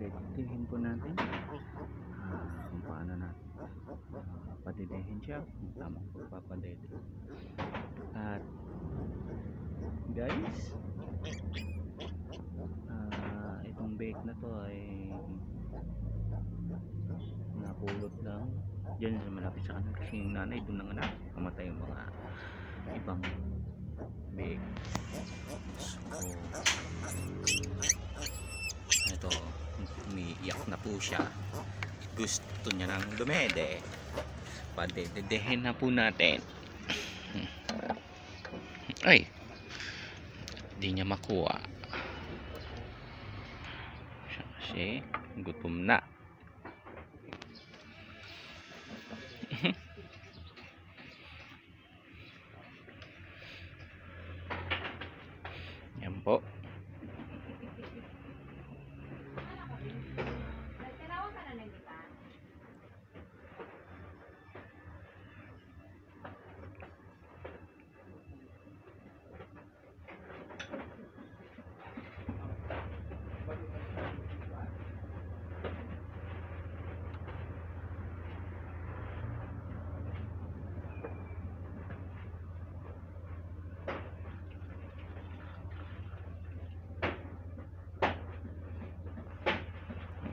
Dedihin po natin. Ah, kung paano na ah, padidihin siya kung tamang pagpapadede. At guys, ah, itong bake na to ay napulot lang. Dyan sa malapit sa kanan kasi yung nanay doon nang anak kamatay yung mga ibang bake so umiiyak na po siya. Gusto niya ng dumede. Padededehin na po natin. Ay! Di niya makuha. Kasi gutom na yan po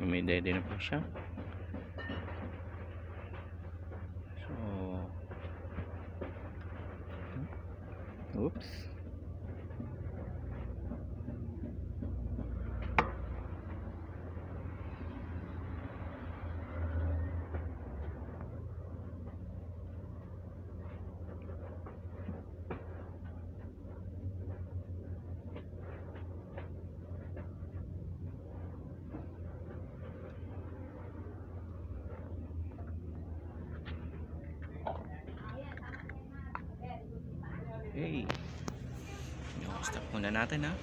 may dede na po siya. So oops hey. Yung stop muna natin ha